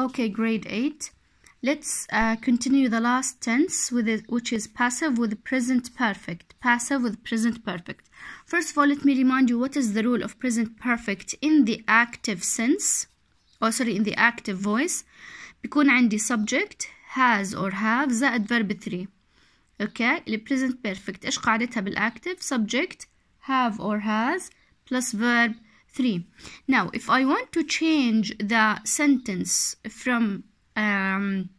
Okay, grade 8. Let's uh, continue the last tense with it, which is passive with present perfect. Passive with present perfect. First of all, let me remind you what is the rule of present perfect in the active sense. Oh, sorry, in the active voice. بيكون عندي subject has or have زائد verb 3. Okay, ال present perfect إيش قاعدتها بالactive subject have or has plus verb 3. Now, if I want to change the sentence from um,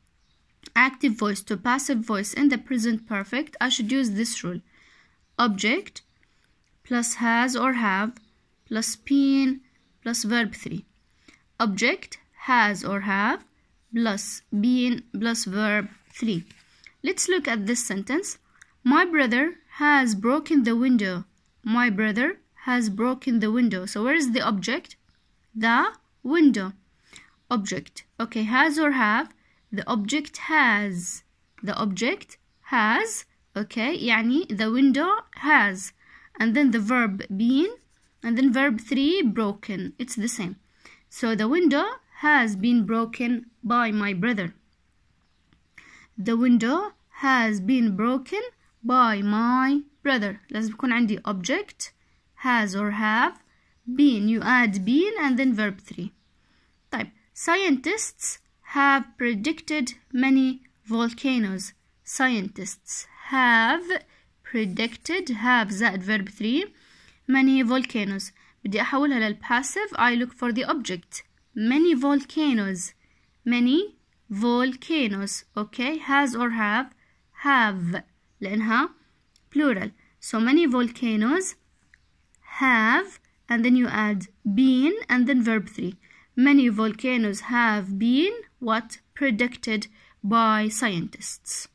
active voice to passive voice in the present perfect, I should use this rule. Object plus has or have plus been plus verb 3. Object has or have plus been plus verb 3. Let's look at this sentence. My brother has broken the window. My brother has broken the window. So where is the object? The window. Object. Okay, has or have? The object has. The object has. Okay, يعني the window has. And then the verb been. And then verb 3 broken. It's the same. So the window has been broken by my brother. The window has been broken by my brother. لازم يكون عندي object has or have been you add been and then verb 3 طيب scientists have predicted many volcanoes scientists have predicted have زائد verb 3 many volcanoes بدي أحولها للباسيف I look for the object many volcanoes many volcanoes okay has or have have لأنها plural so many volcanoes have and then you add been and then verb 3 many volcanoes have been what predicted by scientists